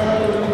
Hallelujah.